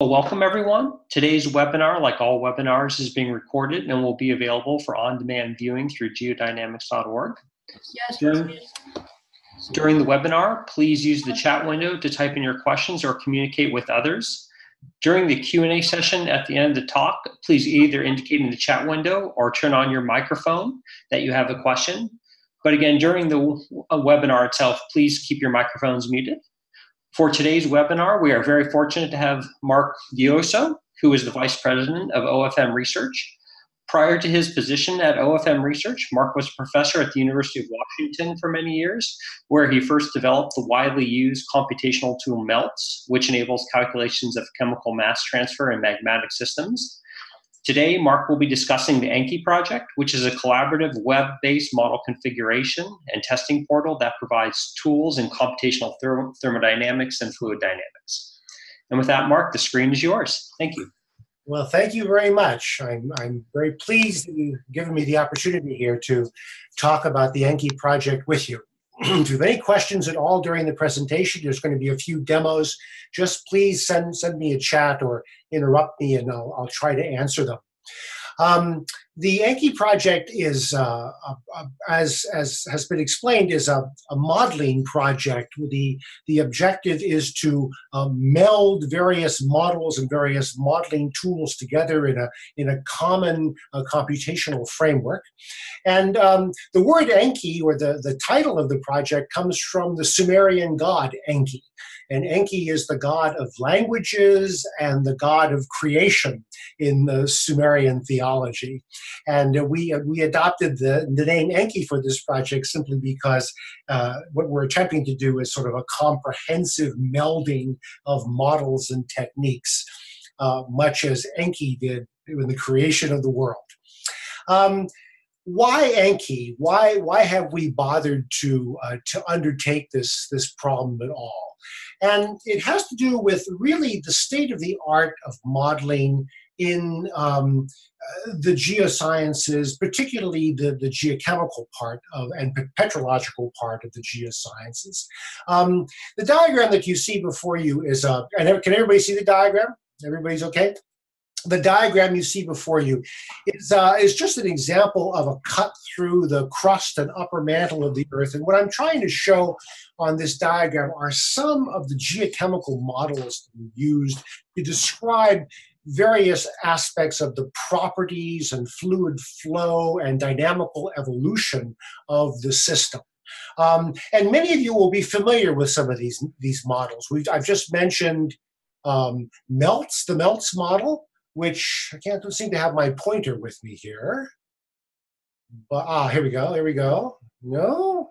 Well, welcome everyone. Today's webinar, like all webinars, is being recorded and will be available for on-demand viewing through geodynamics.org. Yes. During, during the webinar, please use the chat window to type in your questions or communicate with others. During the Q&A session at the end of the talk, please either indicate in the chat window or turn on your microphone that you have a question. But again, during the webinar itself, please keep your microphones muted. For today's webinar, we are very fortunate to have Mark Ghiorso, who is the Vice President of OFM Research. Prior to his position at OFM Research, Mark was a professor at the University of Washington for many years, where he first developed the widely used computational tool MELTS, which enables calculations of chemical mass transfer in magmatic systems. Today, Mark will be discussing the Enki project, which is a collaborative web-based model configuration and testing portal that provides tools in computational therm thermodynamics and fluid dynamics. And with that, Mark, the screen is yours. Thank you. Well, thank you very much. I'm, I'm very pleased that you've given me the opportunity here to talk about the Enki project with you. If you have any questions at all during the presentation, there's going to be a few demos. Just please send, send me a chat or interrupt me and I'll, I'll try to answer them. Um, the Enki project is, uh, a, a, as, as has been explained, is a, a, modeling project. The, the objective is to uh, meld various models and various modeling tools together in a, in a common uh, computational framework. And um, the word Enki, or the, the title of the project, comes from the Sumerian god Enki. And Enki is the god of languages and the god of creation in the Sumerian theology. And we, we adopted the, the name Enki for this project simply because uh, what we're attempting to do is sort of a comprehensive melding of models and techniques, uh, much as Enki did in the creation of the world. Um, why Enki? Why why have we bothered to uh, to undertake this this problem at all? And it has to do with really the state of the art of modeling in um, uh, the geosciences, particularly the, the geochemical part of and petrological part of the geosciences. Um, the diagram that you see before you is a, and can everybody see the diagram? Everybody's okay? the diagram you see before you is, uh, is just an example of a cut through the crust and upper mantle of the Earth. And what I'm trying to show on this diagram are some of the geochemical models that we used to describe various aspects of the properties and fluid flow and dynamical evolution of the system. Um, and many of you will be familiar with some of these, these models. We've, I've just mentioned um, MELTS, the MELTS model which I can't seem to have my pointer with me here. But ah, here we go. Here we go. No,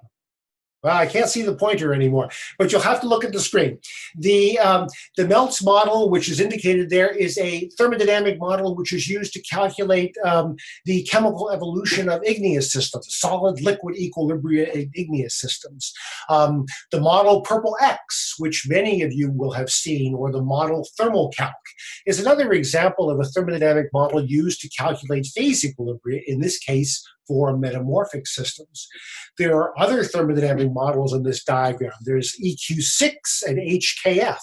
well, I can't see the pointer anymore, but you'll have to look at the screen. The, um, the MELTS model, which is indicated there, is a thermodynamic model which is used to calculate um, the chemical evolution of igneous systems, solid liquid equilibria in igneous systems. Um, the model Perple_X, which many of you will have seen, or the model THERMOCALC, is another example of a thermodynamic model used to calculate phase equilibria, in this case, for metamorphic systems. There are other thermodynamic models in this diagram. There's EQ6 and HKF,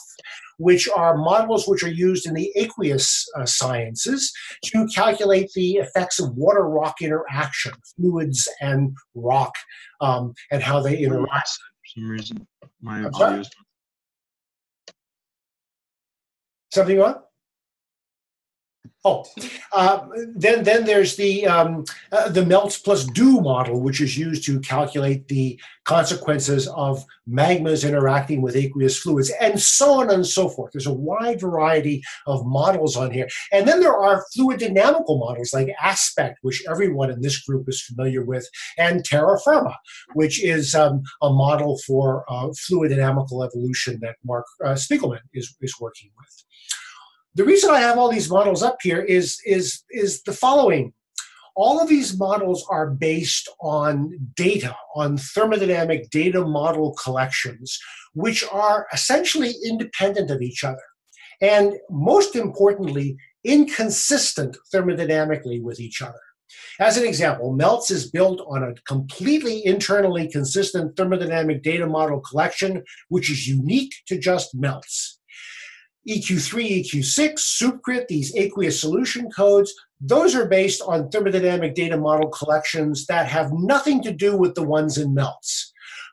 which are models which are used in the aqueous uh, sciences to calculate the effects of water-rock interaction, fluids and rock, um, and how they interact. For some reason, my audio is... Something wrong? Oh, uh, then then there's the um, uh, the melts plus dew model, which is used to calculate the consequences of magmas interacting with aqueous fluids, and so on and so forth. There's a wide variety of models on here, and then there are fluid dynamical models like Aspect, which everyone in this group is familiar with, and TerraFERMA, which is um, a model for uh, fluid dynamical evolution that Marc uh, Spiegelman is is working with the reason I have all these models up here is, is, is the following. All of these models are based on data, on thermodynamic data model collections, which are essentially independent of each other. And most importantly, inconsistent thermodynamically with each other. As an example, MELTS is built on a completely internally consistent thermodynamic data model collection, which is unique to just MELTS. EQ3, EQ6, SUPCRT, these aqueous solution codes, those are based on thermodynamic data model collections that have nothing to do with the ones in MELTS.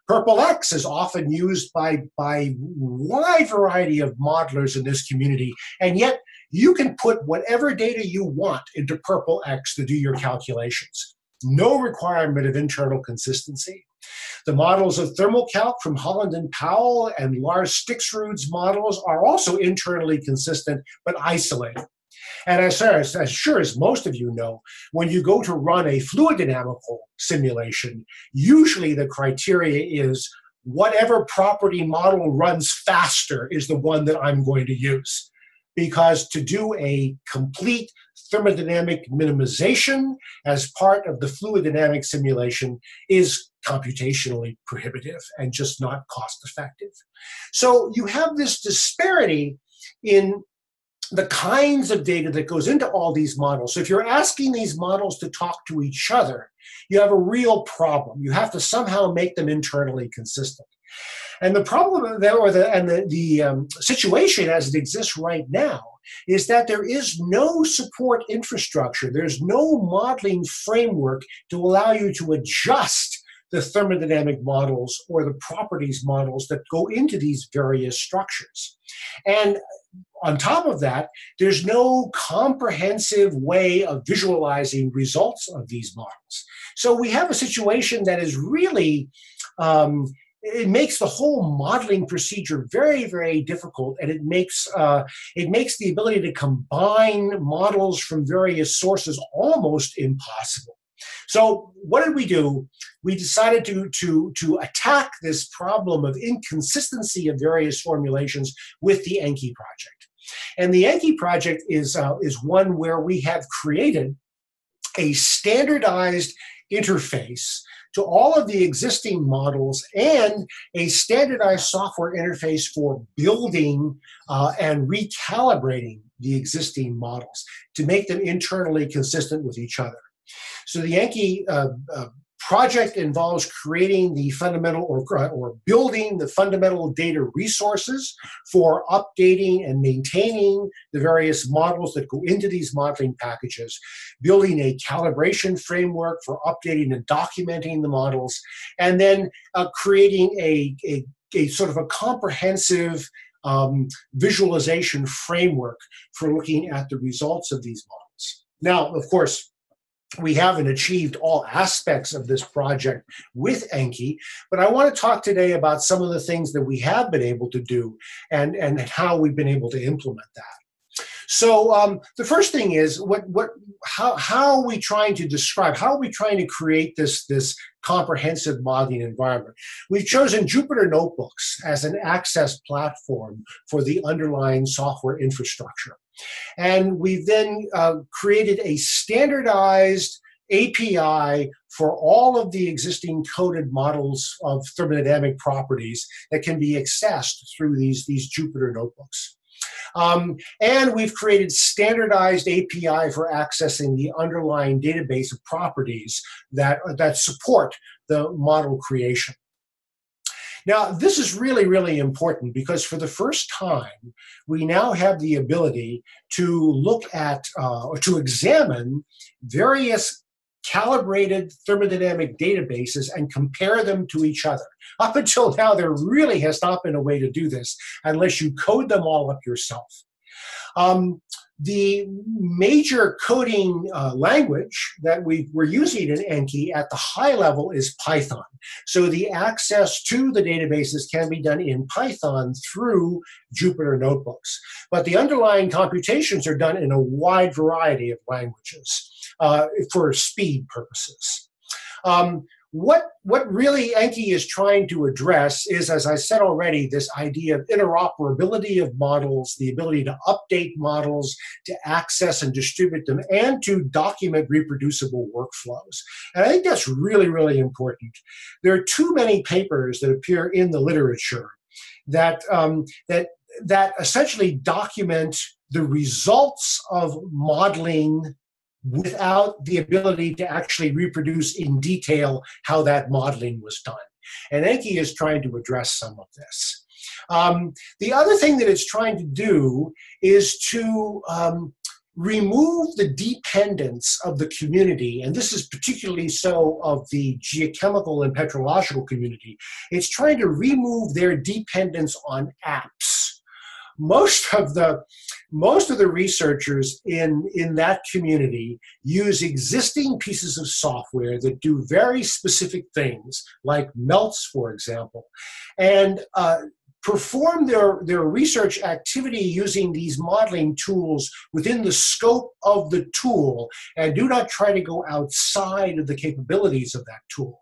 Perple_X is often used by, by wide variety of modelers in this community, and yet you can put whatever data you want into Perple_X to do your calculations. No requirement of internal consistency. The models of THERMOCALC from Holland and Powell and Lars Stixrude's models are also internally consistent but isolated. And as, as, as sure as most of you know, when you go to run a fluid dynamical simulation, usually the criteria is whatever property model runs faster is the one that I'm going to use. Because to do a complete thermodynamic minimization as part of the fluid dynamic simulation is computationally prohibitive and just not cost effective. So you have this disparity in the kinds of data that goes into all these models. So if you're asking these models to talk to each other, you have a real problem. You have to somehow make them internally consistent. And the problem there, or the and the, the um, situation as it exists right now, is that there is no support infrastructure. There's no modeling framework to allow you to adjust the thermodynamic models or the properties models that go into these various structures. And on top of that, there's no comprehensive way of visualizing results of these models. So we have a situation that is really, um, it makes the whole modeling procedure very, very difficult, and it makes uh, it makes the ability to combine models from various sources almost impossible. So what did we do? We decided to, to, to attack this problem of inconsistency of various formulations with the Enki project. And the Enki project is, uh, is one where we have created a standardized interface to all of the existing models and a standardized software interface for building uh, and recalibrating the existing models to make them internally consistent with each other. So the Enki uh, uh, project involves creating the fundamental or, uh, or building the fundamental data resources for updating and maintaining the various models that go into these modeling packages, building a calibration framework for updating and documenting the models, and then uh, creating a, a, a, sort of a comprehensive um, visualization framework for looking at the results of these models. Now, of course, we haven't achieved all aspects of this project with Enki, but I want to talk today about some of the things that we have been able to do and, and how we've been able to implement that. So um, the first thing is what what how how are we trying to describe how are we trying to create this this comprehensive modeling environment? We've chosen Jupyter Notebooks as an access platform for the underlying software infrastructure. And we then uh, created a standardized API for all of the existing coded models of thermodynamic properties that can be accessed through these, these Jupyter notebooks. Um, and we've created standardized API for accessing the underlying database of properties that, that support the model creation. Now, this is really, really important because for the first time, we now have the ability to look at uh, or to examine various calibrated thermodynamic databases and compare them to each other. Up until now, there really has not been a way to do this unless you code them all up yourself. Um, the major coding uh, language that we were using in Enki at the high level is Python. So the access to the databases can be done in Python through Jupyter Notebooks. But the underlying computations are done in a wide variety of languages uh, for speed purposes. Um, what what really Enki is trying to address is, as I said already, this idea of interoperability of models, the ability to update models, to access and distribute them, and to document reproducible workflows. And I think that's really, really important. There are too many papers that appear in the literature that um, that that essentially document the results of modeling without the ability to actually reproduce in detail how that modeling was done. And Enki is trying to address some of this. Um, the other thing that it's trying to do is to um, remove the dependence of the community, and this is particularly so of the geochemical and petrological community. It's trying to remove their dependence on apps. Most of the most of the researchers in, in that community use existing pieces of software that do very specific things, like MELTS, for example, and uh, perform their, their research activity using these modeling tools within the scope of the tool and do not try to go outside of the capabilities of that tool.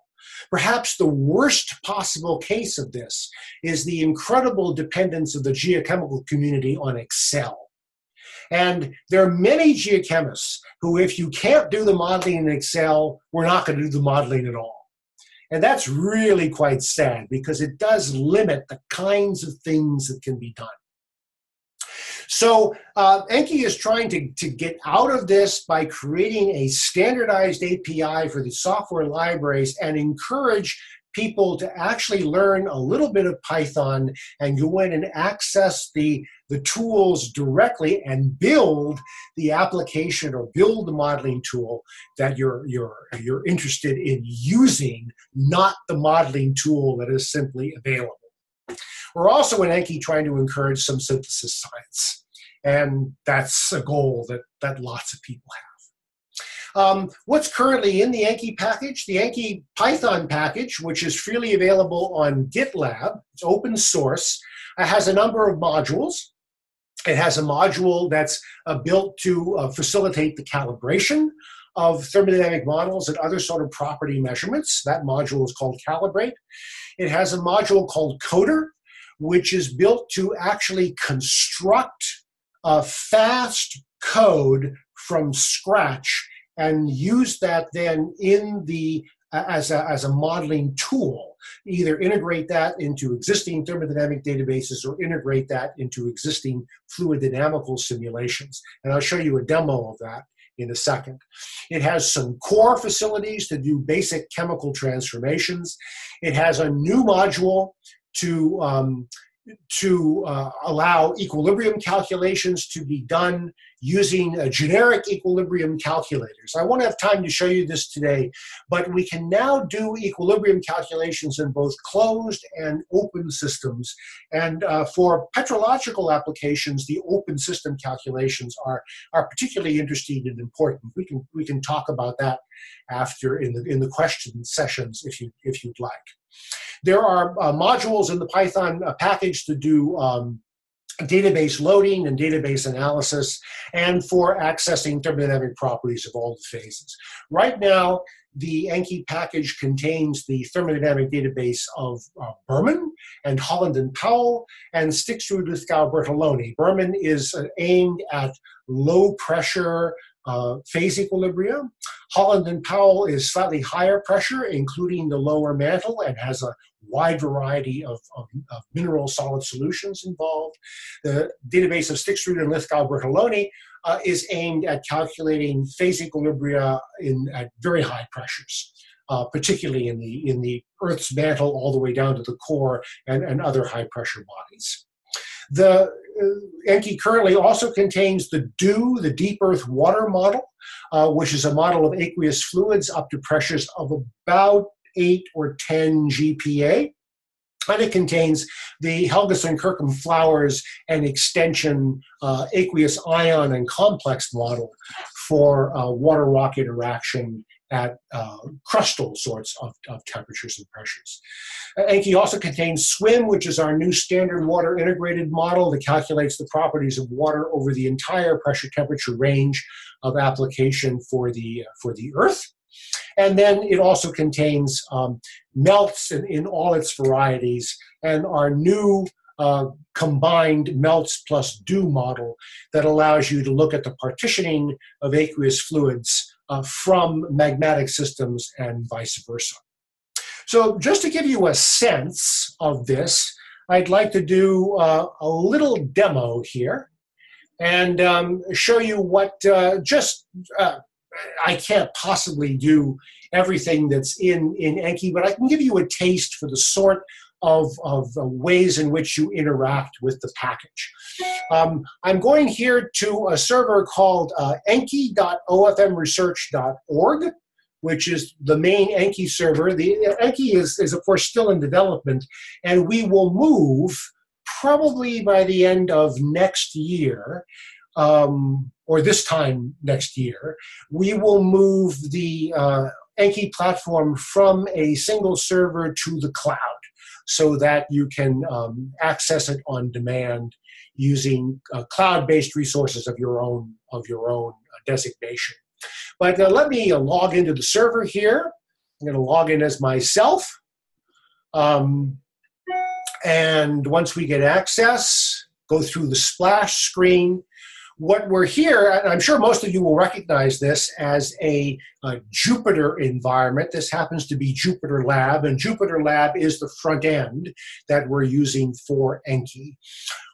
Perhaps the worst possible case of this is the incredible dependence of the geochemical community on Excel. And there are many geochemists who, if you can't do the modeling in Excel, we're not going to do the modeling at all. And that's really quite sad because it does limit the kinds of things that can be done. So uh, Enki is trying to, to get out of this by creating a standardized API for the software libraries and encourage people to actually learn a little bit of Python and go in and access the, the tools directly and build the application or build the modeling tool that you're, you're, you're interested in using, not the modeling tool that is simply available. We're also in Enki trying to encourage some synthesis science. And that's a goal that, that lots of people have. Um, what's currently in the Enki package? The Enki Python package, which is freely available on GitLab, it's open source, it has a number of modules. It has a module that's uh, built to uh, facilitate the calibration of thermodynamic models and other sort of property measurements. That module is called Calibrate. It has a module called Coder, which is built to actually construct a fast code from scratch and use that then in the as a, as a modeling tool. Either integrate that into existing thermodynamic databases or integrate that into existing fluid dynamical simulations. And I'll show you a demo of that in a second. It has some core facilities to do basic chemical transformations. It has a new module to um, to uh, allow equilibrium calculations to be done using generic equilibrium calculators. I won't have time to show you this today, but we can now do equilibrium calculations in both closed and open systems. And uh, for petrological applications, the open system calculations are, are particularly interesting and important. We can, we can talk about that after in the, in the question sessions if, you, if you'd like. There are uh, modules in the Python uh, package to do um, database loading and database analysis, and for accessing thermodynamic properties of all the phases. Right now, the Enki package contains the thermodynamic database of uh, Berman and Holland and Powell and sticks Stixrude Lithgow Bertelloni. Berman is uh, aimed at low pressure uh, phase equilibrium. Holland and Powell is slightly higher pressure, including the lower mantle, and has a wide variety of, of, of mineral solid solutions involved. The database of Stixrude and Lithgow Bertelloni uh, is aimed at calculating phase equilibria in, at very high pressures. Uh, particularly in the in the Earth's mantle all the way down to the core and, and other high pressure bodies. The uh, Enki currently also contains the DEW, the Deep Earth Water Model, uh, which is a model of aqueous fluids up to pressures of about 8 or 10 GPa. And it contains the Helgeson Kirkham Flowers and extension uh, aqueous ion and complex model for uh, water rock interaction at uh, crustal sorts of, of, temperatures and pressures. Enki also contains SWIM, which is our new standard water integrated model that calculates the properties of water over the entire pressure temperature range of application for the, for the Earth. And then it also contains um, melts in, in, all its varieties and our new uh, combined melts plus DEW model that allows you to look at the partitioning of aqueous fluids uh, from magmatic systems and vice versa. So just to give you a sense of this, I'd like to do uh, a little demo here and um, show you what uh, just uh, I can't possibly do everything that's in, in Enki, but I can give you a taste for the sort of, of ways in which you interact with the package. Um, I'm going here to a server called uh, enki.ofmresearch.org, which is the main Enki server. The Enki is, is, of course, still in development, and we will move probably by the end of next year. Um, or this time next year, we will move the uh, Enki platform from a single server to the cloud so that you can um, access it on demand using uh, cloud-based resources of your own of your own uh, designation. But uh, let me uh, log into the server here. I'm going to log in as myself. Um, and once we get access, go through the splash screen, what we're here, and I'm sure most of you will recognize this as a, a, Jupyter environment. This happens to be Jupyter Lab, and Jupyter Lab is the front end that we're using for Enki.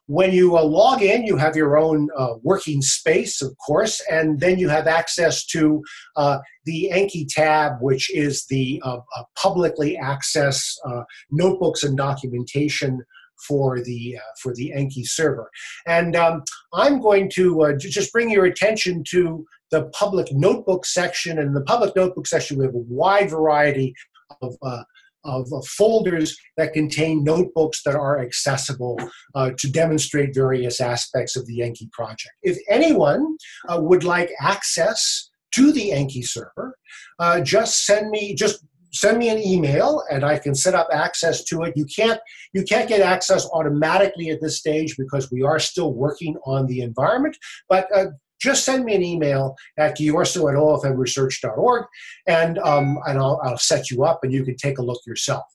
When you uh, log in, you have your own uh, working space, of course, and then you have access to uh, the Enki tab, which is the uh, uh, publicly access uh, notebooks and documentation for the uh, for the Enki server. And um, I'm going to uh, just bring your attention to the public notebook section. And in the public notebook section, we have a wide variety of uh, of uh, folders that contain notebooks that are accessible uh, to demonstrate various aspects of the Enki project. If anyone uh, would like access to the Enki server, uh, just send me, just send me an email and I can set up access to it. You can't you can't get access automatically at this stage because we are still working on the environment. But uh, just send me an email at ghiorso at ofmresearch.org and um, and I'll, I'll, set you up and you can take a look yourself.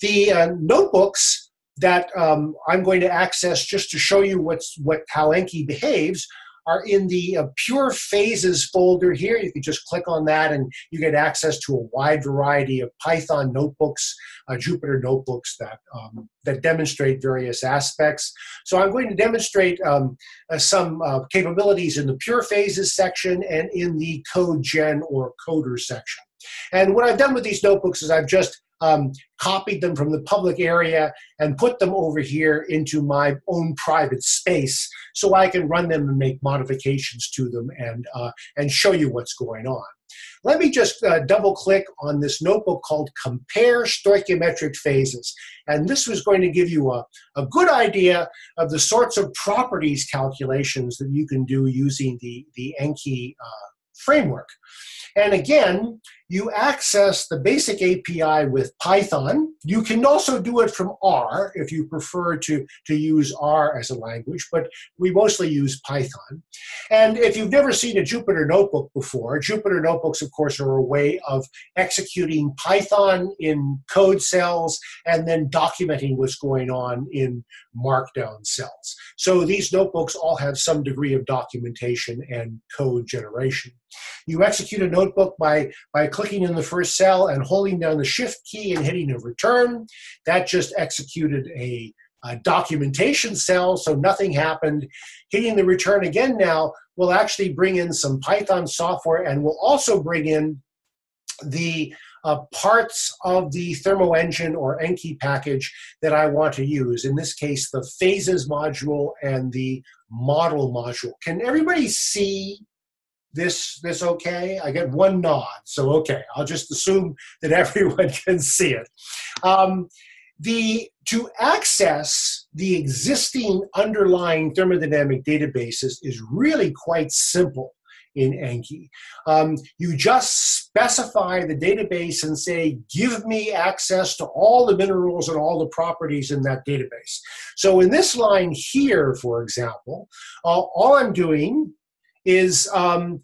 The uh, notebooks that um, I'm going to access just to show you what's what how Enki behaves are in the uh, Pure Phases folder here. You can just click on that and you get access to a wide variety of Python notebooks, uh, Jupyter notebooks that, um, that demonstrate various aspects. So I'm going to demonstrate um, uh, some uh, capabilities in the Pure Phases section and in the Code Gen or Coder section. And what I've done with these notebooks is I've just um, copied them from the public area and put them over here into my own private space so I can run them and make modifications to them and, uh, and show you what's going on. Let me just uh, double click on this notebook called Compare Stoichiometric Phases. And this was going to give you a, a good idea of the sorts of properties calculations that you can do using the, the Enki uh, framework. And again, you access the basic API with Python. You can also do it from R if you prefer to, to use R as a language, but we mostly use Python. And if you've never seen a Jupyter notebook before, Jupyter notebooks, of course, are a way of executing Python in code cells and then documenting what's going on in markdown cells. So these notebooks all have some degree of documentation and code generation. You execute a notebook by, by clicking in the first cell and holding down the shift key and hitting a return. That just executed a, a documentation cell, so nothing happened. Hitting the return again now will actually bring in some Python software and will also bring in the uh, parts of the Thermo Engine or Enki package that I want to use. In this case, the phases module and the model module. Can everybody see this this okay? I get one nod, so okay. I'll just assume that everyone can see it. Um, the to access the existing underlying thermodynamic databases is really quite simple in Enki. Um, you just specify the database and say, give me access to all the minerals and all the properties in that database. So in this line here, for example, uh, all I'm doing is um,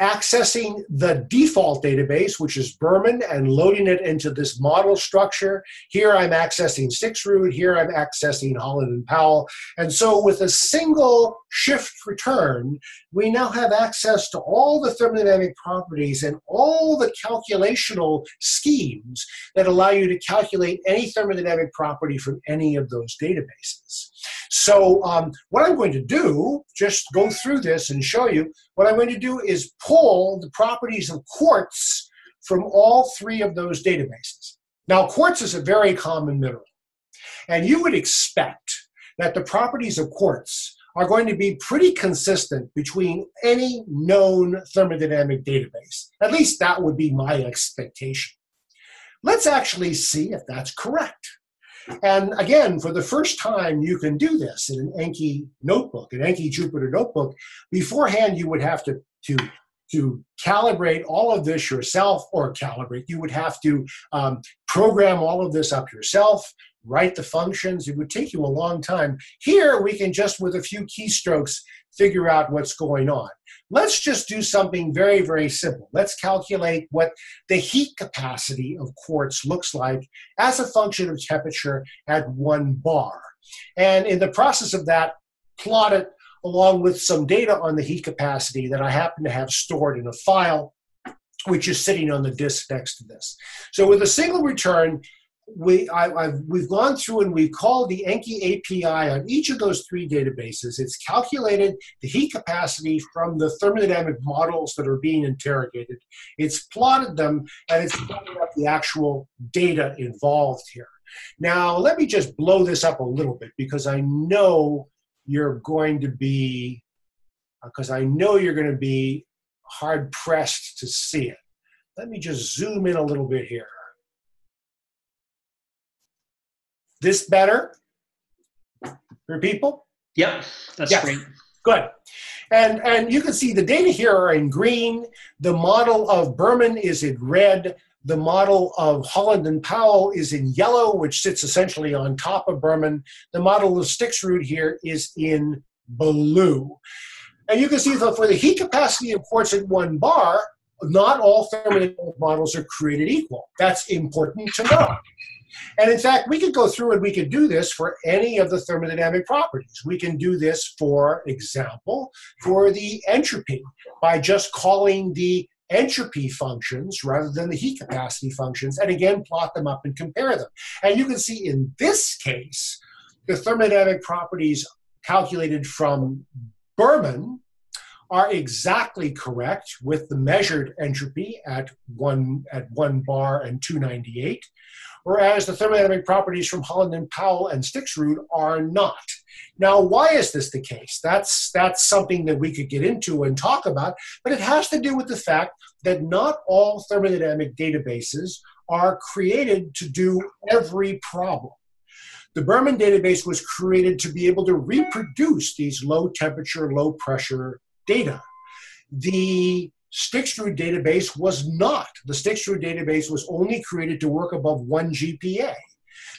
accessing the default database, which is Berman, and loading it into this model structure. Here I'm accessing Root. here I'm accessing Holland and Powell. And so with a single shift return, we now have access to all the thermodynamic properties and all the calculational schemes that allow you to calculate any thermodynamic property from any of those databases. So um, what I'm going to do, just go through this and show you, what I'm going to do is pull the properties of quartz from all three of those databases. Now, quartz is a very common mineral. And you would expect that the properties of quartz are going to be pretty consistent between any known thermodynamic database. At least that would be my expectation. Let's actually see if that's correct. And again, for the first time, you can do this in an Enki notebook, an Enki Jupyter notebook. Beforehand, you would have to, to, to calibrate all of this yourself, or calibrate, you would have to um, program all of this up yourself, write the functions. It would take you a long time. Here, we can just, with a few keystrokes, figure out what's going on. Let's just do something very, very simple. Let's calculate what the heat capacity of quartz looks like as a function of temperature at one bar. And in the process of that, plot it along with some data on the heat capacity that I happen to have stored in a file which is sitting on the disk next to this. So with a single return, we I, have we've gone through and we've called the Enki API on each of those three databases. It's calculated the heat capacity from the thermodynamic models that are being interrogated. It's plotted them and it's plotted up the actual data involved here. Now let me just blow this up a little bit because I know you're going to be uh, because I know you're going to be hard pressed to see it. Let me just zoom in a little bit here. This better for people? Yep, that's yes. great. Good. And, and you can see the data here are in green. The model of Berman is in red. The model of Holland and Powell is in yellow, which sits essentially on top of Berman. The model of Stixrude here is in blue. And you can see that for the heat capacity of quartz at one bar, not all thermodynamic models are created equal. That's important to know. And in fact, we could go through and we could do this for any of the thermodynamic properties. We can do this, for example, for the entropy by just calling the entropy functions rather than the heat capacity functions, and again, plot them up and compare them. And you can see in this case, the thermodynamic properties calculated from Berman are exactly correct with the measured entropy at one at one bar and 298 whereas the thermodynamic properties from Holland and Powell and Stixrude are not. Now, why is this the case? That's, that's something that we could get into and talk about, but it has to do with the fact that not all thermodynamic databases are created to do every problem. The Berman database was created to be able to reproduce these low temperature, low pressure data. The Stixrude database was not. The Stixrude database was only created to work above one GPa.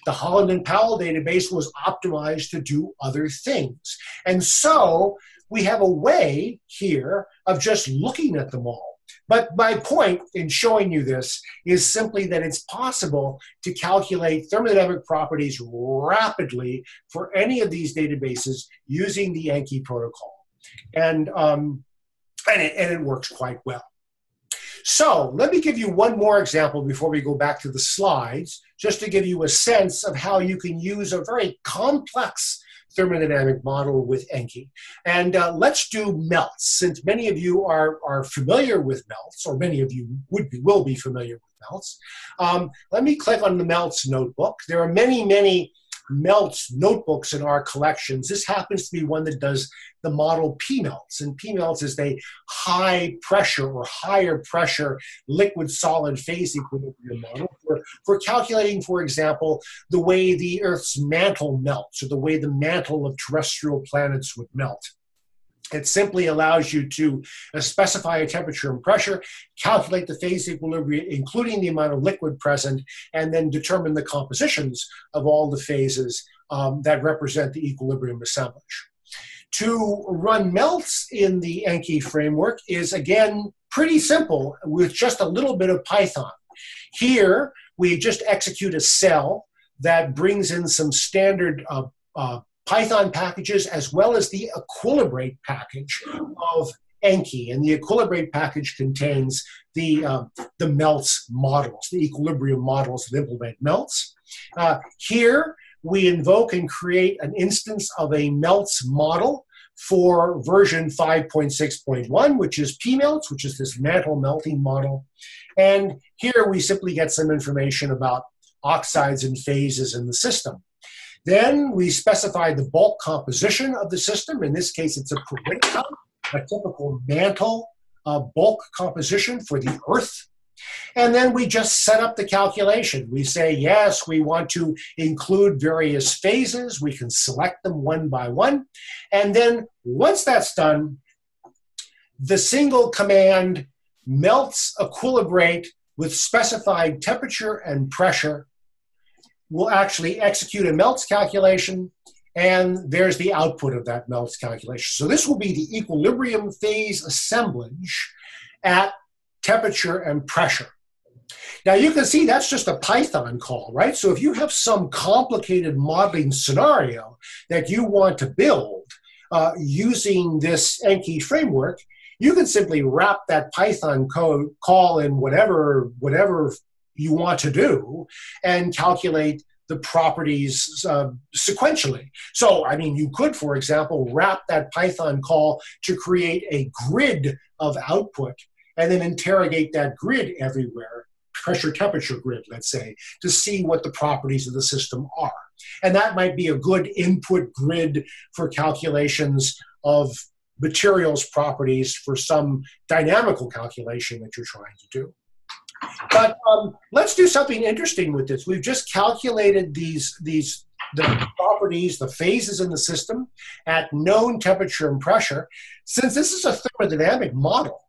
The Holland and Powell database was optimized to do other things. And so we have a way here of just looking at them all. But my point in showing you this is simply that it's possible to calculate thermodynamic properties rapidly for any of these databases using the Enki protocol. And um, and it, and it works quite well. So let me give you one more example before we go back to the slides, just to give you a sense of how you can use a very complex thermodynamic model with Enki. And uh, let's do melts, since many of you are, are familiar with melts, or many of you would be, will be familiar with melts. Um, let me click on the melts notebook. There are many, many melts notebooks in our collections. This happens to be one that does the model P-melts. And P-melts is a high pressure or higher pressure liquid solid phase equilibrium model for, for calculating, for example, the way the Earth's mantle melts or the way the mantle of terrestrial planets would melt. It simply allows you to uh, specify a temperature and pressure, calculate the phase equilibrium, including the amount of liquid present, and then determine the compositions of all the phases um, that represent the equilibrium assemblage. To run melts in the Enki framework is again pretty simple with just a little bit of Python. Here, we just execute a cell that brings in some standard uh, uh, Python packages as well as the Equilibrate package of Enki. And the Equilibrate package contains the, uh, the melts models, the equilibrium models that implement melts. Uh, here, we invoke and create an instance of a melts model for version 5.6.1, which is PMelts, which is this mantle melting model. And here we simply get some information about oxides and phases in the system. Then we specify the bulk composition of the system. In this case, it's a a typical mantle uh, bulk composition for the Earth. And then we just set up the calculation. We say, yes, we want to include various phases. We can select them one by one. And then once that's done, the single command melts equilibrate with specified temperature and pressure will actually execute a melts calculation and there's the output of that melts calculation. So this will be the equilibrium phase assemblage at temperature and pressure. Now you can see that's just a Python call, right? So if you have some complicated modeling scenario that you want to build uh, using this Enki framework, you can simply wrap that Python code call in whatever whatever you want to do and calculate the properties uh, sequentially. So, I mean, you could, for example, wrap that Python call to create a grid of output and then interrogate that grid everywhere, pressure temperature grid, let's say, to see what the properties of the system are. And that might be a good input grid for calculations of materials properties for some dynamical calculation that you're trying to do. But um, let's do something interesting with this. We've just calculated these these the properties, the phases in the system at known temperature and pressure. Since this is a thermodynamic model,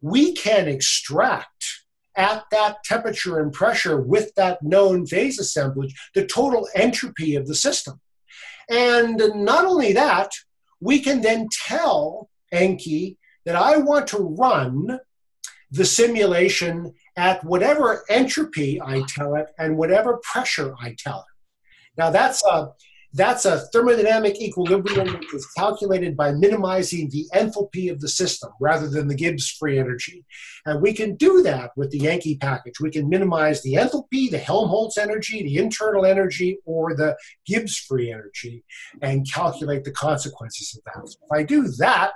we can extract at that temperature and pressure with that known phase assemblage the total entropy of the system. And not only that, we can then tell Enki that I want to run the simulation at whatever entropy I tell it and whatever pressure I tell it. Now that's a that's a thermodynamic equilibrium that is calculated by minimizing the enthalpy of the system rather than the Gibbs free energy. And we can do that with the Enki package. We can minimize the enthalpy, the Helmholtz energy, the internal energy, or the Gibbs free energy and calculate the consequences of that. So if I do that,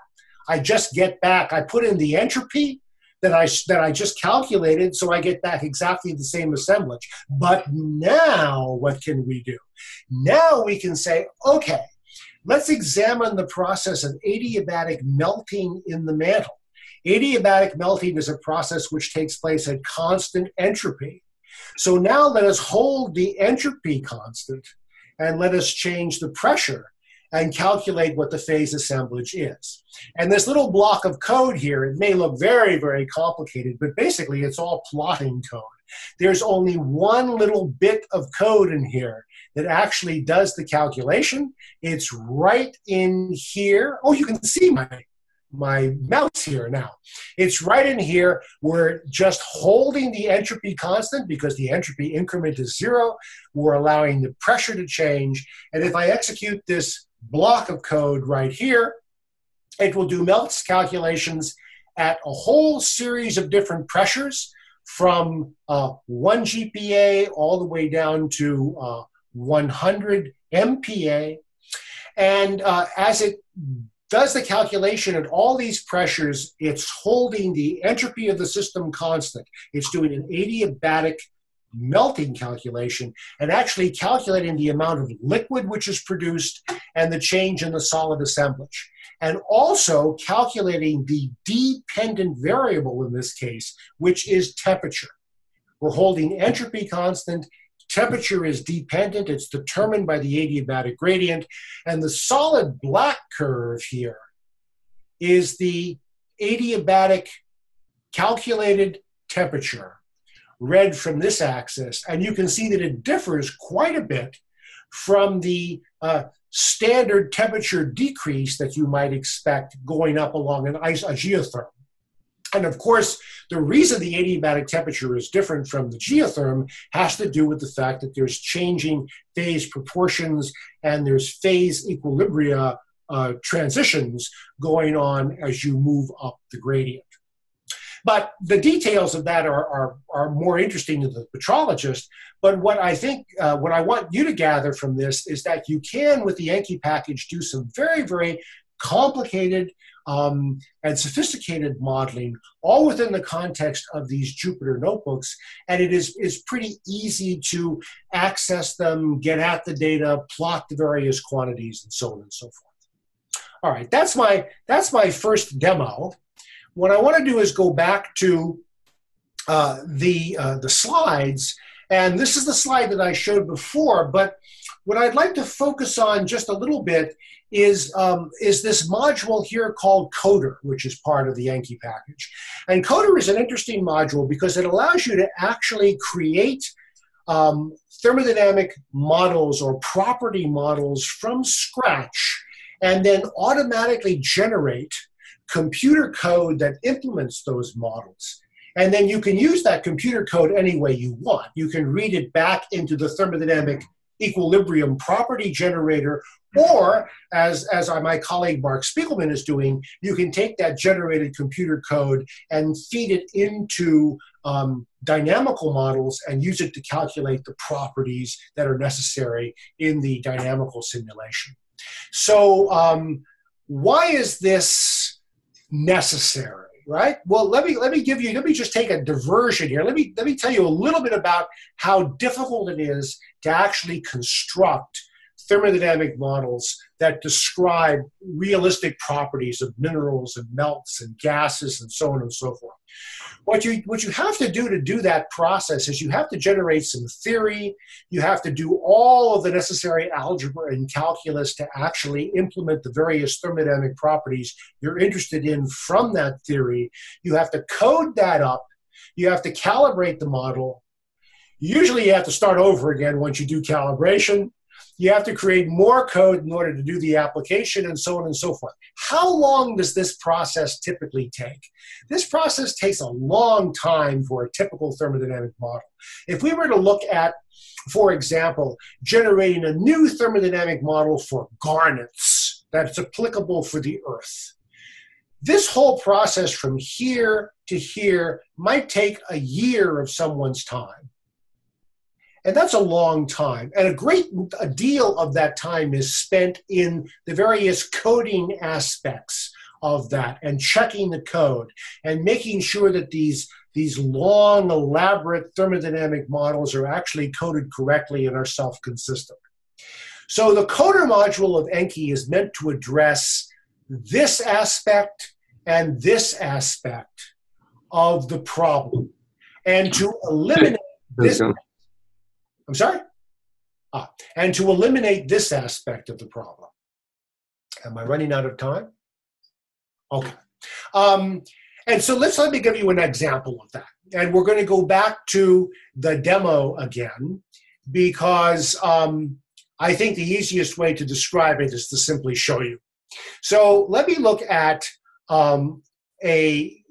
I just get back, I put in the entropy that I that I just calculated, so I get back exactly the same assemblage. But now, what can we do? Now we can say, okay, let's examine the process of adiabatic melting in the mantle. Adiabatic melting is a process which takes place at constant entropy. So now let us hold the entropy constant and let us change the pressure and calculate what the phase assemblage is. And this little block of code here, it may look very, very complicated, but basically it's all plotting code. There's only one little bit of code in here that actually does the calculation. It's right in here. Oh, you can see my my mouse here now. It's right in here. We're just holding the entropy constant because the entropy increment is zero. We're allowing the pressure to change. And if I execute this block of code right here. It will do melts calculations at a whole series of different pressures from uh, 1 GPa all the way down to uh, 100 MPa. And uh, as it does the calculation at all these pressures, it's holding the entropy of the system constant. It's doing an adiabatic melting calculation and actually calculating the amount of liquid which is produced and the change in the solid assemblage. And also calculating the dependent variable in this case, which is temperature. We're holding entropy constant. Temperature is dependent. It's determined by the adiabatic gradient. And the solid black curve here is the adiabatic calculated temperature read from this axis. And you can see that it differs quite a bit from the uh, standard temperature decrease that you might expect going up along an ice, a geotherm. And of course, the reason the adiabatic temperature is different from the geotherm has to do with the fact that there's changing phase proportions and there's phase equilibria uh, transitions going on as you move up the gradient. But the details of that are, are, are more interesting to the petrologist. But what I think, uh, what I want you to gather from this is that you can, with the Enki package, do some very, very complicated, um, and sophisticated modeling, all within the context of these Jupyter notebooks. And it is, is pretty easy to access them, get at the data, plot the various quantities, and so on and so forth. All right, that's my, that's my first demo. What I want to do is go back to uh, the, uh, the slides. And this is the slide that I showed before, but what I'd like to focus on just a little bit is, um, is this module here called Coder, which is part of the Enki package. And Coder is an interesting module because it allows you to actually create um, thermodynamic models or property models from scratch and then automatically generate computer code that implements those models. And then you can use that computer code any way you want. You can read it back into the thermodynamic equilibrium property generator, or as, as my colleague Marc Spiegelman is doing, you can take that generated computer code and feed it into um, dynamical models and use it to calculate the properties that are necessary in the dynamical simulation. So um, why is this necessary? right? Well, let me let me give you let me just take a diversion here. Let me let me tell you a little bit about how difficult it is to actually construct thermodynamic models that describe realistic properties of minerals and melts and gases and so on and so forth. What you, what you have to do to do that process is you have to generate some theory, you have to do all of the necessary algebra and calculus to actually implement the various thermodynamic properties you're interested in from that theory. You have to code that up, you have to calibrate the model. Usually you have to start over again once you do calibration you have to create more code in order to do the application and so on and so forth. How long does this process typically take? This process takes a long time for a typical thermodynamic model. If we were to look at, for example, generating a new thermodynamic model for garnets that's applicable for the Earth, this whole process from here to here might take a year of someone's time. And that's a long time. And a great a deal of that time is spent in the various coding aspects of that and checking the code and making sure that these, these long, elaborate thermodynamic models are actually coded correctly and are self consistent. So the coder module of Enki is meant to address this aspect and this aspect of the problem and to eliminate this I'm sorry? Ah, and to eliminate this aspect of the problem. Am I running out of time? Okay. Um, and so let's let me give you an example of that. And we're going to go back to the demo again because um, I think the easiest way to describe it is to simply show you. So let me look at um, a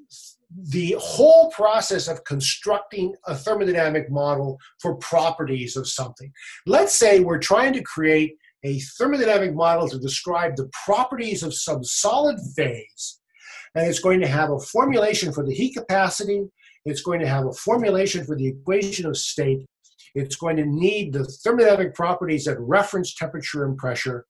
the whole process of constructing a thermodynamic model for properties of something. Let's say we're trying to create a thermodynamic model to describe the properties of some solid phase. And it's going to have a formulation for the heat capacity. It's going to have a formulation for the equation of state. It's going to need the thermodynamic properties at reference temperature and pressure.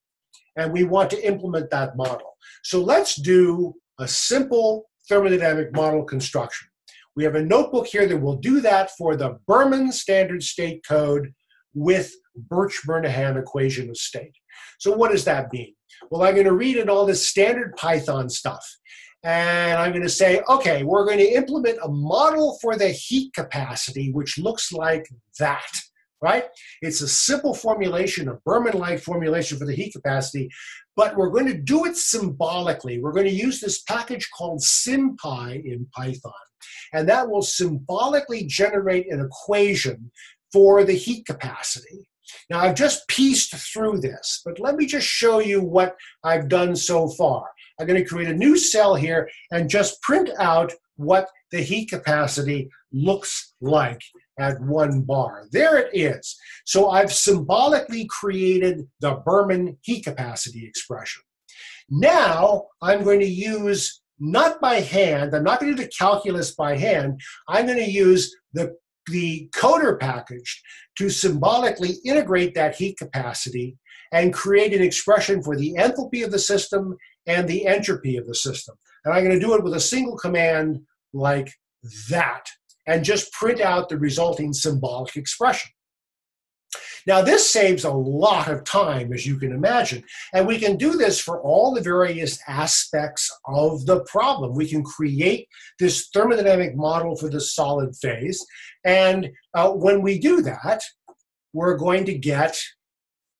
And we want to implement that model. So let's do a simple thermodynamic model construction. We have a notebook here that will do that for the Berman standard state code with Birch-Murnaghan equation of state. So what does that mean? Well, I'm going to read in all this standard Python stuff. And I'm going to say, okay, we're going to implement a model for the heat capacity, which looks like that right? It's a simple formulation, a Berman-like formulation for the heat capacity, but we're going to do it symbolically. We're going to use this package called SymPy in Python, and that will symbolically generate an equation for the heat capacity. Now, I've just pieced through this, but let me just show you what I've done so far. I'm going to create a new cell here and just print out what the heat capacity looks like at one bar. There it is. So I've symbolically created the Berman heat capacity expression. Now I'm going to use, not by hand, I'm not going to do the calculus by hand, I'm going to use the, the coder package to symbolically integrate that heat capacity and create an expression for the enthalpy of the system and the entropy of the system. And I'm going to do it with a single command like that and just print out the resulting symbolic expression. Now, this saves a lot of time, as you can imagine. And we can do this for all the various aspects of the problem. We can create this thermodynamic model for the solid phase. And uh, when we do that, we're going to get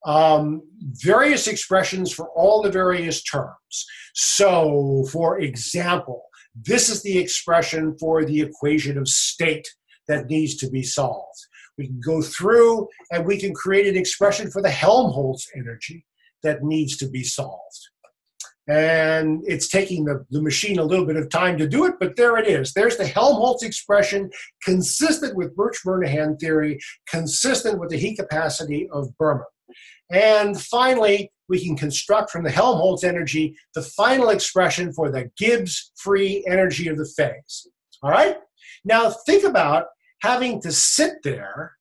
um, various expressions for all the various terms. So, for example, this is the expression for the equation of state that needs to be solved. We can go through and we can create an expression for the Helmholtz energy that needs to be solved. And it's taking the, the machine a little bit of time to do it, but there it is. There's the Helmholtz expression consistent with Birch-Murnaghan theory, consistent with the heat capacity of Berman. And finally, we can construct from the Helmholtz energy the final expression for the Gibbs free energy of the phase. All right? Now think about having to sit there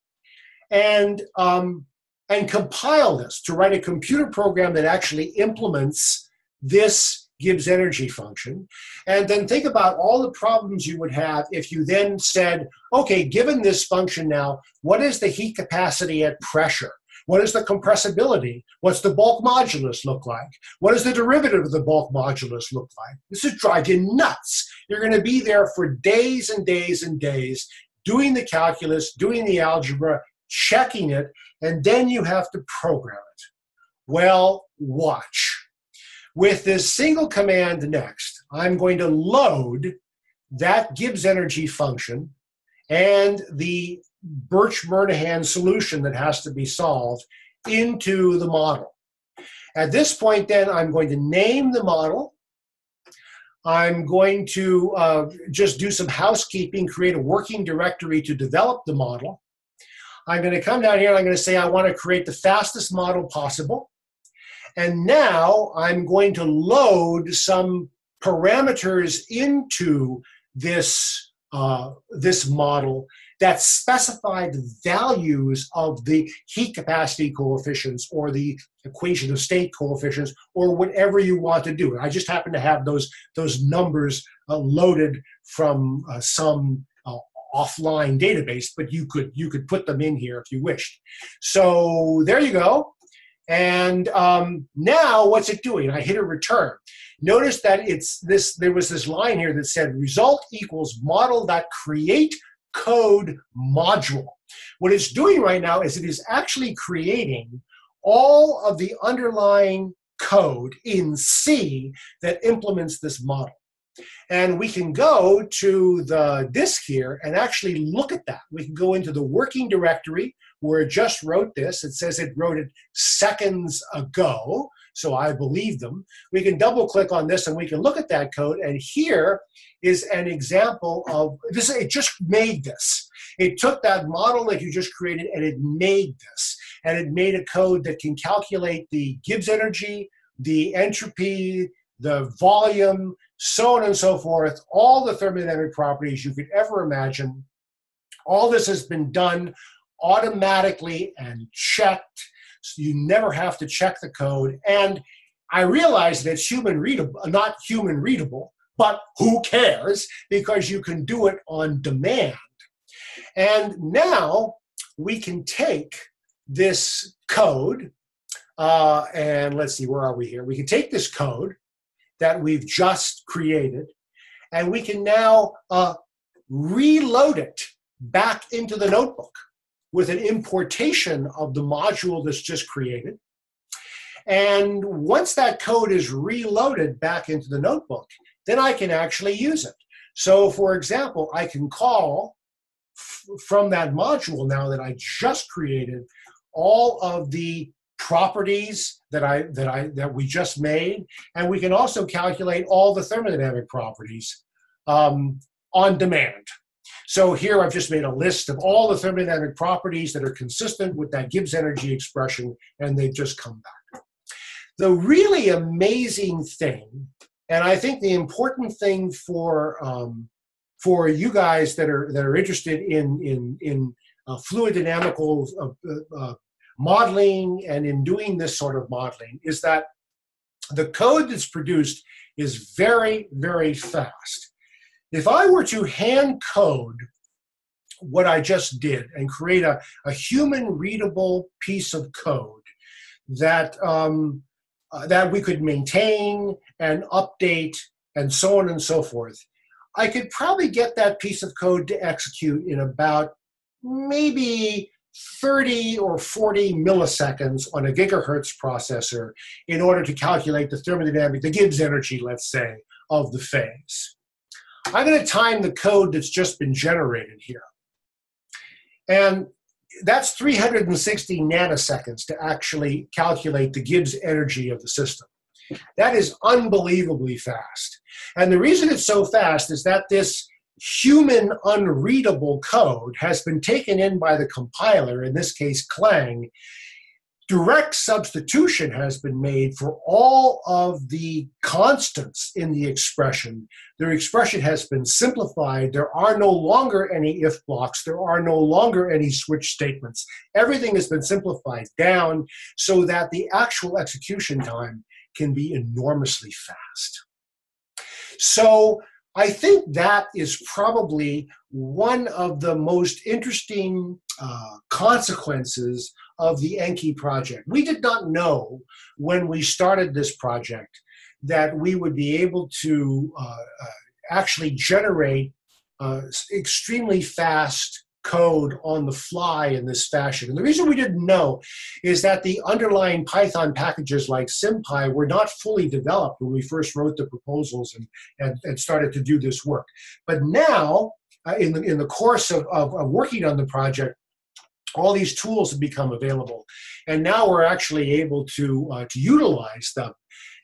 and um, and compile this to write a computer program that actually implements this Gibbs energy function. And then think about all the problems you would have if you then said, okay, given this function now, what is the heat capacity at pressure? What is the compressibility? What's the bulk modulus look like? What does the derivative of the bulk modulus look like? This is drive you nuts. You're going to be there for days and days and days doing the calculus, doing the algebra, checking it, and then you have to program it. Well, watch. With this single command next, I'm going to load that Gibbs energy function and the Birch-Murnaghan solution that has to be solved into the model. At this point then, I'm going to name the model I'm going to uh, just do some housekeeping, create a working directory to develop the model. I'm going to come down here and I'm going to say I want to create the fastest model possible. And now I'm going to load some parameters into this, uh, this model that specify the values of the heat capacity coefficients or the equation of state coefficients or whatever you want to do. I just happen to have those, those numbers uh, loaded from uh, some uh, offline database, but you could, you could put them in here if you wished. So there you go. And um, now what's it doing? I hit a return. Notice that it's this, there was this line here that said result equals model that create code module. What it's doing right now is it is actually creating all of the underlying code in C that implements this model. And we can go to the disk here and actually look at that. We can go into the working directory where it just wrote this. It says it wrote it seconds ago, so I believe them. We can double click on this and we can look at that code. And here is an example of this. It just made this. It took that model that you just created and it made this. And it made a code that can calculate the Gibbs energy, the entropy, the volume, so on and so forth, all the thermodynamic properties you could ever imagine. All this has been done automatically and checked. So you never have to check the code. And I realize that it's human readable, not human readable, but who cares because you can do it on demand. And now we can take this code, uh, and let's see, where are we here? We can take this code that we've just created, and we can now uh, reload it back into the notebook with an importation of the module that's just created. And once that code is reloaded back into the notebook, then I can actually use it. So, for example, I can call from that module now that I just created all of the properties that I that I that we just made, and we can also calculate all the thermodynamic properties um, on demand. So here I've just made a list of all the thermodynamic properties that are consistent with that Gibbs energy expression, and they've just come back. The really amazing thing, and I think the important thing for um, for you guys that are that are interested in in in uh, fluid dynamical uh, uh, modeling and in doing this sort of modeling is that the code that's produced is very, very fast. If I were to hand code what I just did and create a, a human readable piece of code that, um, uh, that we could maintain and update and so on and so forth, I could probably get that piece of code to execute in about maybe 30 or 40 milliseconds on a gigahertz processor in order to calculate the thermodynamic, the Gibbs energy, let's say, of the phase. I'm going to time the code that's just been generated here. And that's 360 nanoseconds to actually calculate the Gibbs energy of the system. That is unbelievably fast. And the reason it's so fast is that this human unreadable code has been taken in by the compiler, in this case Clang. Direct substitution has been made for all of the constants in the expression. The expression has been simplified. There are no longer any if blocks. There are no longer any switch statements. Everything has been simplified down so that the actual execution time can be enormously fast. So I think that is probably one of the most interesting uh, consequences of the Enki project. We did not know when we started this project that we would be able to uh, uh, actually generate uh, extremely fast code on the fly in this fashion. And the reason we didn't know is that the underlying Python packages like SymPy were not fully developed when we first wrote the proposals and, and, and started to do this work. But now, uh, in, the, in the course of, of, of working on the project, all these tools have become available. And now we're actually able to, uh, to utilize them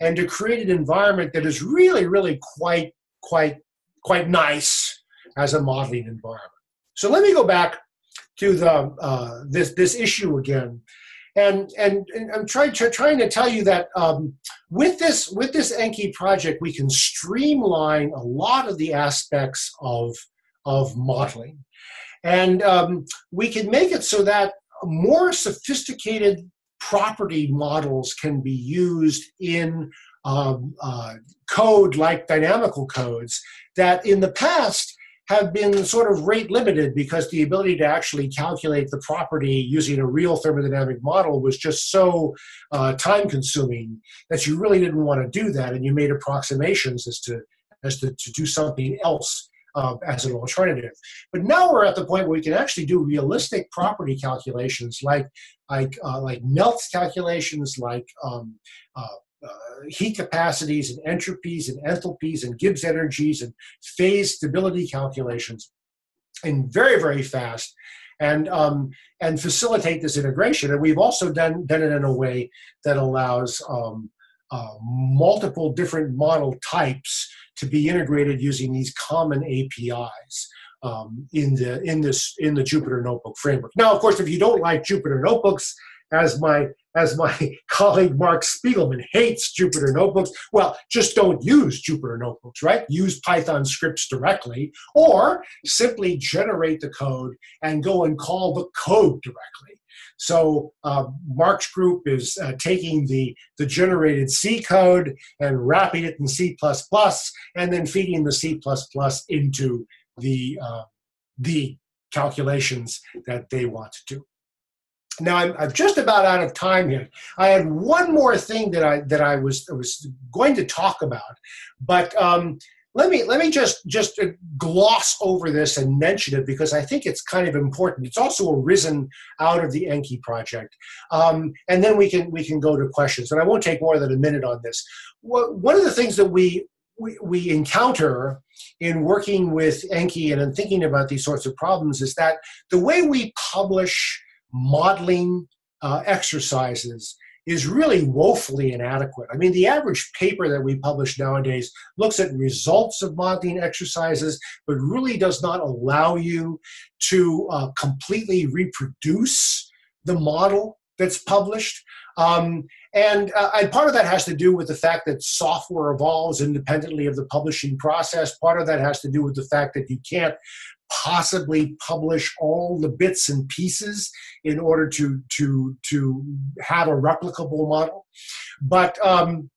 and to create an environment that is really, really quite, quite, quite nice as a modeling environment. So let me go back to the uh, this this issue again, and and, and I'm trying to, trying to tell you that um, with this with this Enki project, we can streamline a lot of the aspects of of modeling, and um, we can make it so that more sophisticated property models can be used in um, uh, code like dynamical codes that in the past have been sort of rate limited because the ability to actually calculate the property using a real thermodynamic model was just so uh, time consuming that you really didn't want to do that and you made approximations as to as to, to do something else uh, as an alternative. But now we're at the point where we can actually do realistic property calculations like like uh, like melt calculations, like um, uh, heat capacities and entropies and enthalpies and Gibbs energies and phase stability calculations and very, very fast and um, and facilitate this integration. And we've also done done it in a way that allows um, uh, multiple different model types to be integrated using these common APIs. Um, in the in this in the Jupyter Notebook framework. Now, of course, if you don't like Jupyter Notebooks, as my as my colleague Marc Spiegelman hates Jupyter Notebooks. Well, just don't use Jupyter Notebooks, right? Use Python scripts directly, or simply generate the code and go and call the code directly. So uh, Marc's group is uh, taking the, the generated C code and wrapping it in C++ and then feeding the C++ into the, uh, the calculations that they want to do. Now I'm, I'm, just about out of time here. I had one more thing that I that I was was going to talk about, but um, let me let me just just gloss over this and mention it because I think it's kind of important. It's also arisen out of the Enki project, um, and then we can we can go to questions. And I won't take more than a minute on this. One of the things that we we, we encounter in working with Enki and in thinking about these sorts of problems is that the way we publish modeling uh, exercises is really woefully inadequate. I mean, the average paper that we publish nowadays looks at results of modeling exercises, but really does not allow you to uh, completely reproduce the model that's published. Um, and, uh, and part of that has to do with the fact that software evolves independently of the publishing process. Part of that has to do with the fact that you can't possibly publish all the bits and pieces in order to to to have a replicable model but um,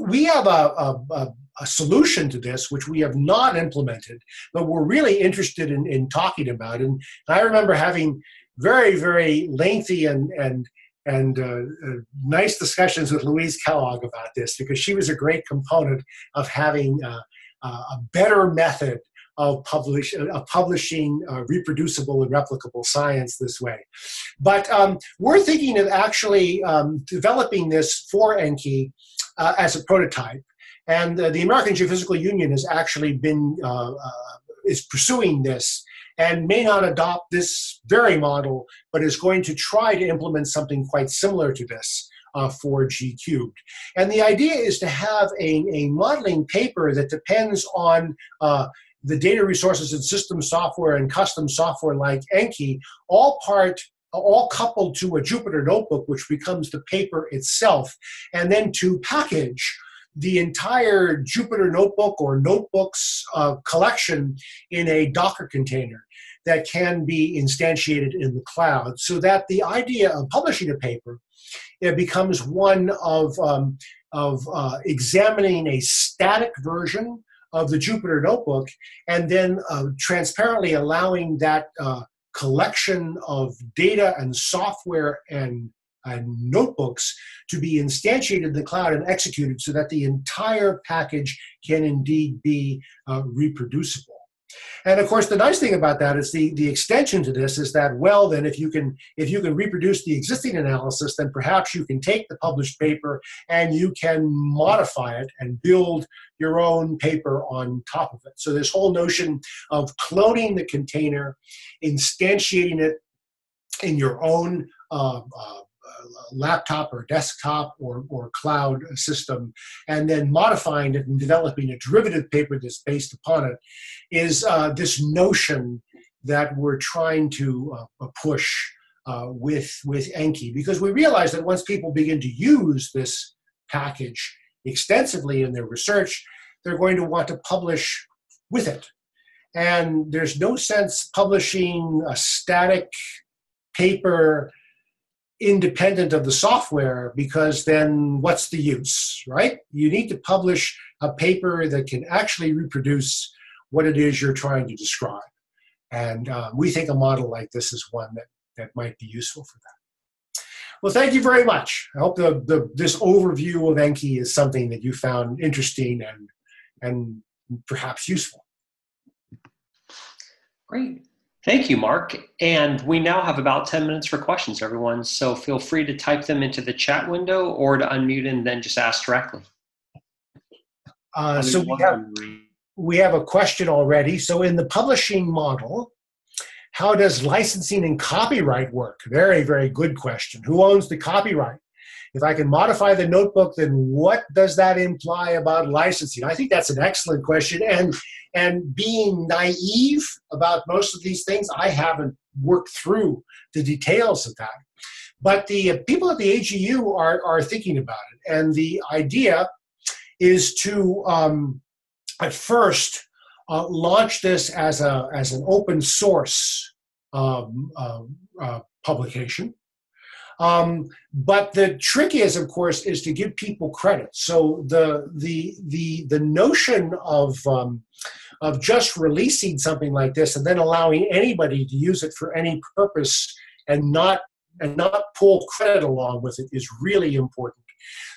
we have a, a, a, a, solution to this, which we have not implemented, but we're really interested in, in talking about. And I remember having very, very lengthy and, and, and uh, uh, nice discussions with Louise Kellogg about this because she was a great component of having uh, a better method of, publish, of publishing uh, reproducible and replicable science this way. But um, we're thinking of actually um, developing this for Enki uh, as a prototype. And uh, the American Geophysical Union has actually been uh, uh, is pursuing this and may not adopt this very model, but is going to try to implement something quite similar to this. Uh, for G cubed. And the idea is to have a, a modeling paper that depends on uh, the data resources and system software and custom software like Enki, all part all coupled to a Jupyter notebook, which becomes the paper itself, and then to package the entire Jupyter notebook or notebooks uh, collection in a Docker container that can be instantiated in the cloud so that the idea of publishing a paper it becomes one of, um, of uh, examining a static version of the Jupyter notebook and then uh, transparently allowing that uh, collection of data and software and, and notebooks to be instantiated in the cloud and executed so that the entire package can indeed be uh, reproducible. And of course, the nice thing about that is the, the extension to this is that, well, then if you can if you can reproduce the existing analysis, then perhaps you can take the published paper and you can modify it and build your own paper on top of it. So this whole notion of cloning the container, instantiating it in your own uh, uh, laptop or desktop or, or cloud system, and then modifying it and developing a derivative paper that's based upon it, is uh, this notion that we're trying to uh, push uh, with, with Enki. Because we realize that once people begin to use this package extensively in their research, they're going to want to publish with it. And there's no sense publishing a static paper independent of the software because then what's the use, right? You need to publish a paper that can actually reproduce what it is you're trying to describe. And uh, we think a model like this is one that, that might be useful for that. Well, thank you very much. I hope the, the, this overview of Enki is something that you found interesting and, and perhaps useful. Great. Thank you, Mark. And we now have about 10 minutes for questions, everyone. So feel free to type them into the chat window or to unmute and then just ask directly. Uh, so we have, we have a question already. So in the publishing model, how does licensing and copyright work? Very, very good question. Who owns the copyright? If I can modify the notebook, then what does that imply about licensing? I think that's an excellent question. And and being naive about most of these things, I haven't worked through the details of that. But the people at the AGU are, are thinking about it. And the idea is to, um, at first, uh, launch this as, a, as an open source um, uh, uh, publication. Um, but the trick is, of course, is to give people credit. So the the the the notion of um, of just releasing something like this and then allowing anybody to use it for any purpose and not and not pull credit along with it is really important.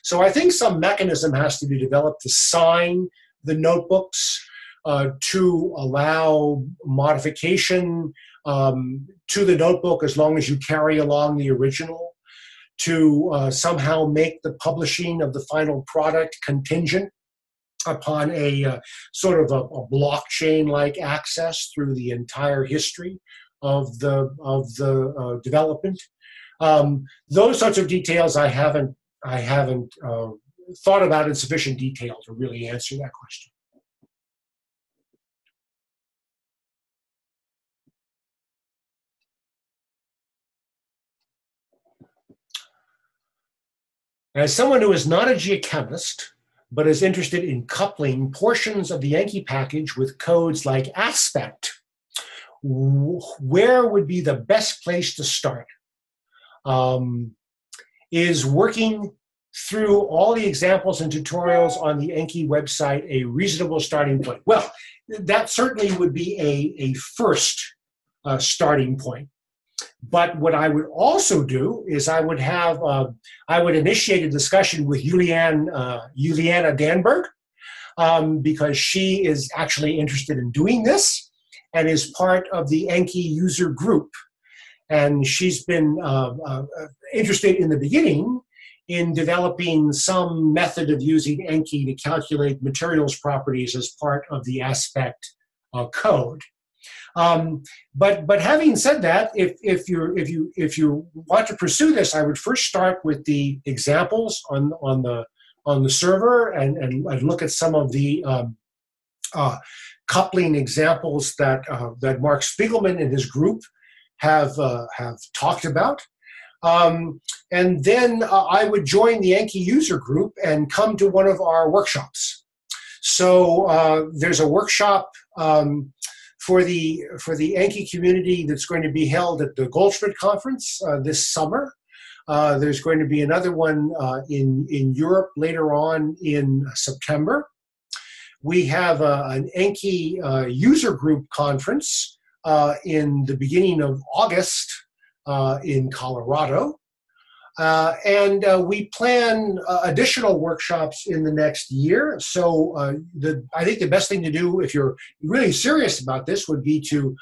So I think some mechanism has to be developed to sign the notebooks, uh, to allow modification um, to the notebook as long as you carry along the original, to uh, somehow make the publishing of the final product contingent upon a uh, sort of a, a blockchain-like access through the entire history of the of the uh, development. Um, those sorts of details I haven't I haven't uh, thought about in sufficient detail to really answer that question. As someone who is not a geochemist, but is interested in coupling portions of the Enki package with codes like aspect, where would be the best place to start? Um, is working through all the examples and tutorials on the Enki website a reasonable starting point? Well, that certainly would be a, a first uh, starting point. But what I would also do is I would have uh, I would initiate a discussion with Julianne uh, Juliana Dannberg um, because she is actually interested in doing this and is part of the Enki user group. And she's been uh, uh, interested in the beginning in developing some method of using Enki to calculate materials properties as part of the aspect uh, code. Um, but but having said that, if if you if you if you want to pursue this, I would first start with the examples on on the on the server and and, and look at some of the um, uh, coupling examples that uh, that Marc Spiegelman and his group have uh, have talked about. Um, and then uh, I would join the Enki user group and come to one of our workshops. So uh, there's a workshop um, for the for the Enki community that's going to be held at the Goldschmidt conference uh, this summer. Uh, there's going to be another one uh, in in Europe later on in September. We have uh, an Enki uh, user group conference uh, in the beginning of August in Colorado. Uh, and uh, we plan uh, additional workshops in the next year. So the, I think the best thing to do if you're really serious about this would be to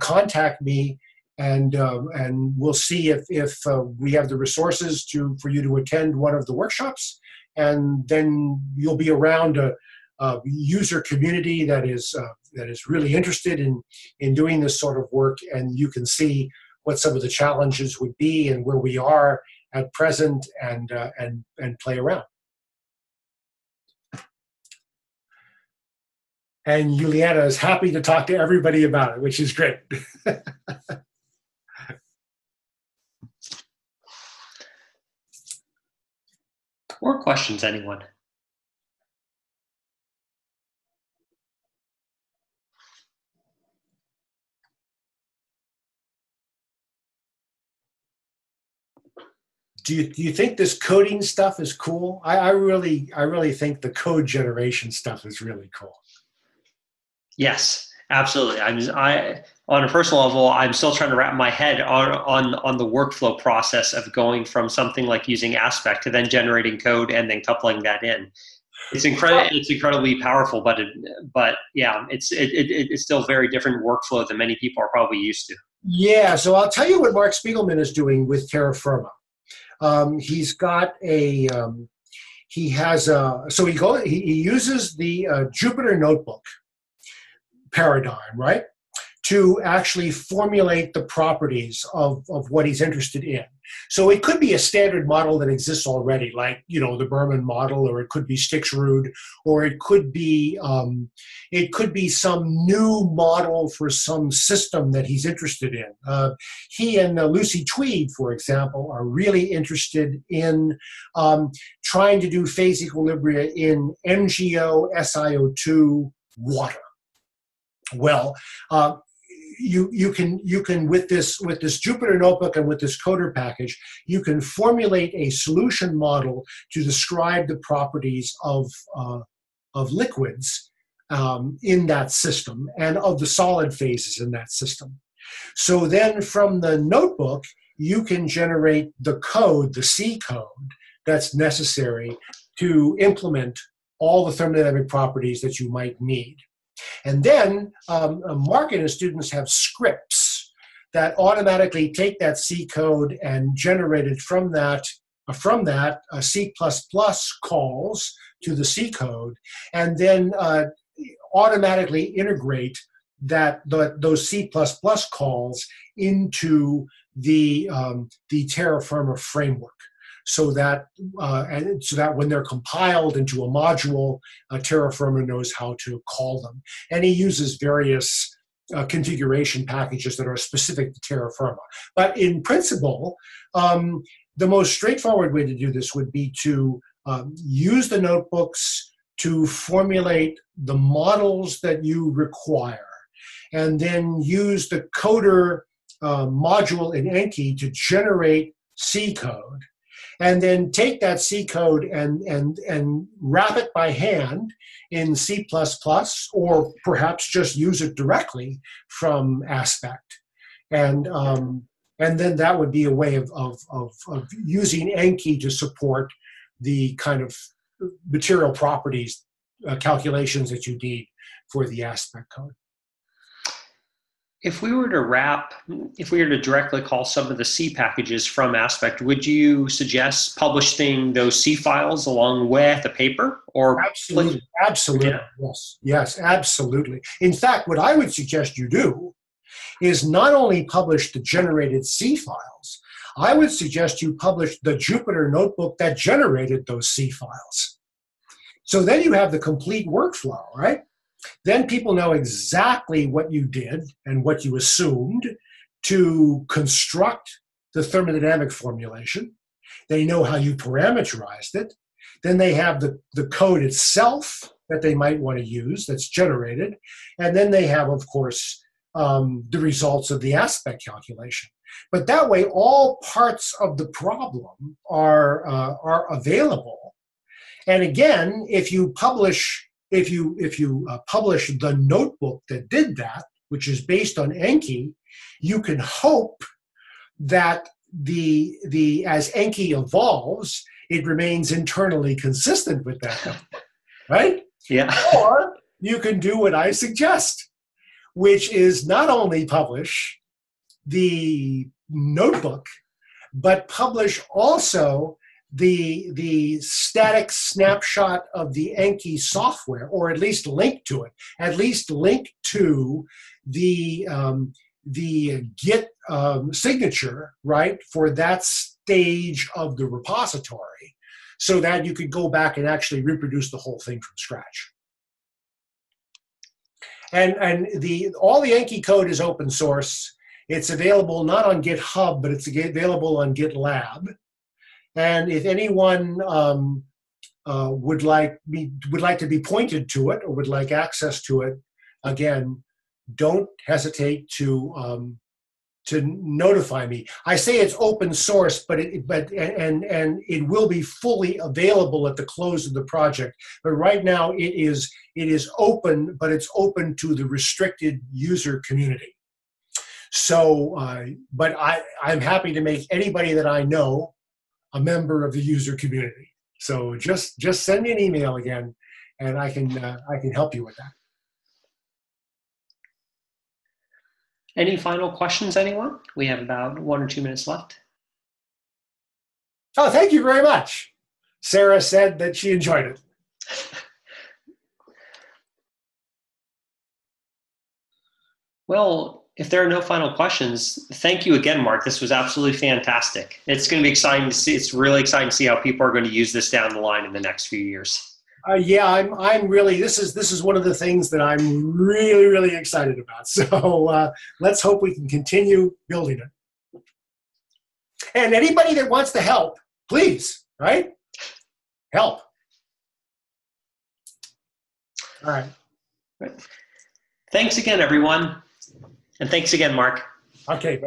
contact me and uh, and we'll see if if uh, we have the resources to for you to attend one of the workshops, and then you'll be around a, a user community that is uh, that is really interested in in doing this sort of work, and you can see what some of the challenges would be and where we are at present and, uh, and, and play around. And Juliana is happy to talk to everybody about it, which is great. More questions, anyone? Do you, do you think this coding stuff is cool? I, I really I really think the code generation stuff is really cool. Yes, absolutely. I'm I on a personal level, I'm still trying to wrap my head on on on the workflow process of going from something like using Aspect to then generating code and then coupling that in. It's incredible. It's incredibly powerful, but it, but yeah, it's it, it, it's still very different workflow than many people are probably used to. Yeah, so I'll tell you what Marc Spiegelman is doing with TerraFERMA. Um, he's got a um, he has a so he goes he, he uses the uh, Jupyter notebook paradigm, right? To actually formulate the properties of, of what he's interested in. So it could be a standard model that exists already, like you know the Berman model, or it could be Stixrude, or it could be um, it could be some new model for some system that he's interested in. Uh, he and uh, Lucy Tweed, for example, are really interested in um, trying to do phase equilibria in MgO SiO2 water. Well, uh, you you can you can with this with this Jupyter notebook and with this coder package, you can formulate a solution model to describe the properties of uh, of liquids um, in that system and of the solid phases in that system. So then from the notebook, you can generate the code, the C code that's necessary to implement all the thermodynamic properties that you might need. And then um, Marc and his students have scripts that automatically take that C code and generate it from that uh, from that uh, C++ calls to the C code, and then uh, automatically integrate that the, those C++ calls into the um, the TerraFERMA framework so that uh, and so that when they're compiled into a module, uh, TerraFERMA knows how to call them. And he uses various uh, configuration packages that are specific to TerraFERMA. But in principle, um, the most straightforward way to do this would be to um, use the notebooks to formulate the models that you require, and then use the coder uh, module in Enki to generate C code and then take that C code and and and wrap it by hand in C++ or perhaps just use it directly from Aspect. And um, and then that would be a way of, of, of, of using Enki to support the kind of material properties uh, calculations that you need for the aspect code. If we were to wrap, if we were to directly call some of the C packages from Aspect, would you suggest publishing those C files along with a paper or absolutely, absolutely, yeah. yes, yes, absolutely. In fact, what I would suggest you do is not only publish the generated C files, I would suggest you publish the Jupyter notebook that generated those C files. So then you have the complete workflow, right? Then people know exactly what you did and what you assumed to construct the thermodynamic formulation. They know how you parameterized it. Then they have the, the code itself that they might want to use that's generated. And then they have, of course, um, the results of the aspect calculation. But that way, all parts of the problem are, uh, are available. And again, if you publish if you if you uh, publish the notebook that did that, which is based on Enki, you can hope that the the as Enki evolves, it remains internally consistent with that, right? Yeah. Or you can do what I suggest, which is not only publish the notebook, but publish also the the static snapshot of the Enki software, or at least link to it, at least link to the um, the Git um, signature, right, for that stage of the repository, so that you could go back and actually reproduce the whole thing from scratch. And and the all the Enki code is open source. It's available not on GitHub, but it's available on GitLab. And if anyone um, uh, would like would like to be pointed to it or would like access to it, again, don't hesitate to um, to notify me. I say it's open source, but it but and and it will be fully available at the close of the project. But right now it is it is open, but it's open to the restricted user community. So, uh, but I I'm happy to make anybody that I know a member of the user community. So just just send me an email again, and I can uh, I can help you with that. Any final questions, anyone? We have about one or two minutes left. Oh, thank you very much. Sarah said that she enjoyed it. well, if there are no final questions, thank you again, Mark. This was absolutely fantastic. It's going to be exciting to see. It's really exciting to see how people are going to use this down the line in the next few years. Uh, yeah, I'm. I'm really. This is this is one of the things that I'm really really excited about. So uh, let's hope we can continue building it. And anybody that wants to help, please, right? Help. All right. Thanks again, everyone. And thanks again, Mark. Okay.